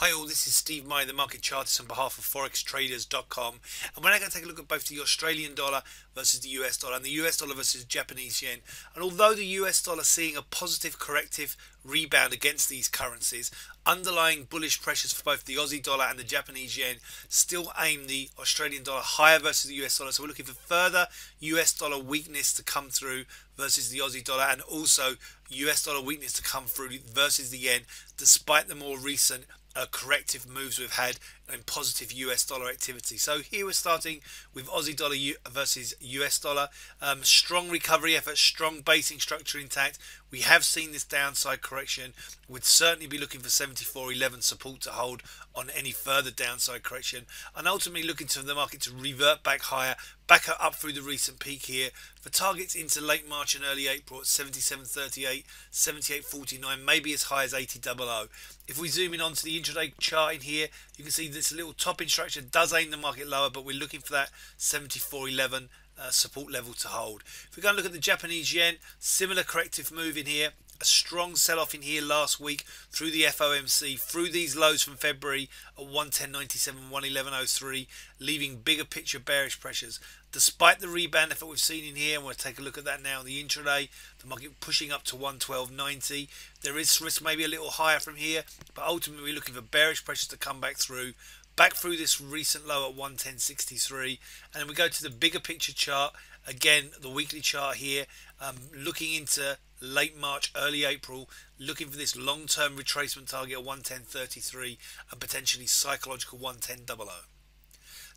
Hi all, this is Steve Meyer, the market chartist on behalf of forextraders.com and we're now going to take a look at both the Australian dollar versus the US dollar and the US dollar versus Japanese yen. And although the US dollar seeing a positive corrective rebound against these currencies underlying bullish pressures for both the Aussie dollar and the Japanese yen still aim the Australian dollar higher versus the US dollar. So we're looking for further US dollar weakness to come through versus the Aussie dollar and also US dollar weakness to come through versus the yen despite the more recent uh, corrective moves we've had and positive US dollar activity. So here we're starting with Aussie dollar versus US dollar. Um, strong recovery effort, strong basing structure intact. We have seen this downside correction. We'd certainly be looking for 74.11 support to hold on any further downside correction and ultimately looking to the market to revert back higher, back up through the recent peak here for targets into late March and early April at 77.38, 78.49, maybe as high as 80.00. If we zoom in onto the intraday chart in here, you can see this little topping structure does aim the market lower, but we're looking for that 74.11 uh, support level to hold. If we go and look at the Japanese yen, similar corrective move in here a strong sell-off in here last week through the FOMC, through these lows from February at 110.97, 111.03, leaving bigger picture bearish pressures. Despite the rebound effort we've seen in here, and we'll take a look at that now in the intraday, the market pushing up to 112.90. There is risk maybe a little higher from here, but ultimately we're looking for bearish pressures to come back through back through this recent low at 110.63 and then we go to the bigger picture chart again the weekly chart here um, looking into late March, early April, looking for this long-term retracement target of 110.33 and potentially psychological 110.00.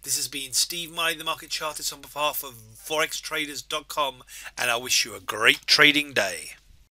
This has been Steve Meyer, the market chartist on behalf of forextraders.com and I wish you a great trading day.